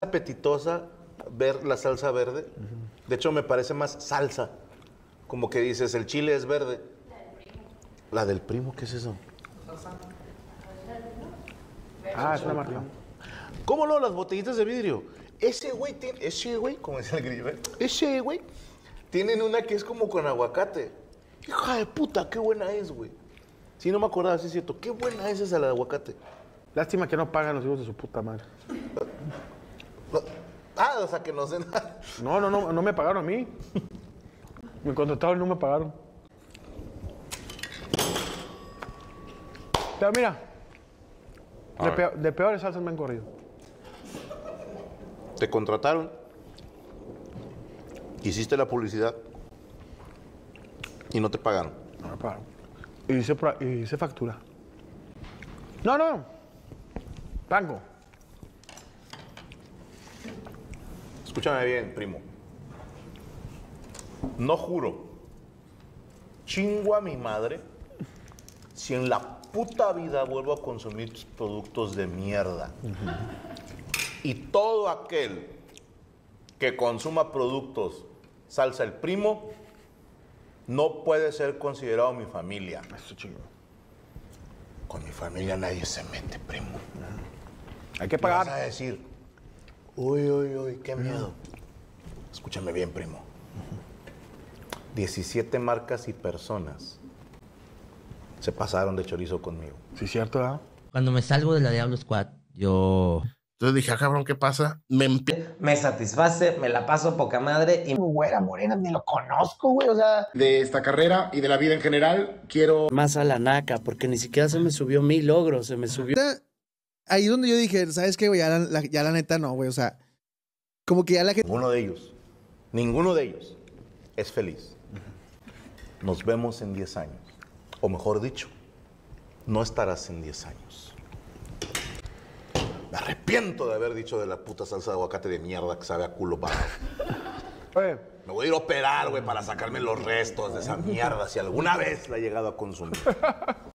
apetitosa ver la salsa verde. De hecho, me parece más salsa. Como que dices, el chile es verde. La del primo, ¿qué es eso? Ah, es una marca. ¿Cómo no? Las botellitas de vidrio. Ese güey tiene. Ese güey, como decía el grillo, ¿eh? Ese güey. Tienen una que es como con aguacate. Hija de puta, qué buena es, güey. Sí, no me acordaba, sí es cierto. Qué buena es esa la de aguacate. Lástima que no pagan los hijos de su puta madre. Ah, o sea, que no sé nada. No, no, no, no me pagaron a mí. Me contrataron y no me pagaron. Pero mira, de, peo- de peores salsas me han corrido. Te contrataron. Hiciste la publicidad. Y no te pagaron. No me pagaron. Y hice, hice factura. No, no. Banco. Escúchame bien, primo. No juro. Chingo a mi madre si en la puta vida vuelvo a consumir tus productos de mierda. Y todo aquel que consuma productos salsa el primo no puede ser considerado mi familia. Eso chingón. Con mi familia nadie se mete, primo. Hay que ¿Qué vas a pagar. decir? Uy, uy, uy, qué miedo. Escúchame bien, primo. 17 marcas y personas se pasaron de chorizo conmigo. Sí, cierto, ¿ah? Cuando me salgo de la Diablo Squad, yo Entonces dije, ah, cabrón, ¿qué pasa? Me empie- me satisface, me la paso poca madre y güera morena ni lo conozco, güey, o sea, de esta carrera y de la vida en general, quiero más a la naca, porque ni siquiera se me subió mi logro, se me subió. Ahí es donde yo dije, ¿sabes qué, güey? Ya la, la- ya la neta no, güey. O sea, como que ya la gente. Ninguno de ellos, ninguno de ellos es feliz. Nos vemos en 10 años. O mejor dicho, no estarás en 10 años. Me arrepiento de haber dicho de la puta salsa de aguacate de mierda que sabe a culo para. Oye, Me voy a ir a operar, güey, para sacarme los restos de esa mierda si alguna vez la he llegado a consumir.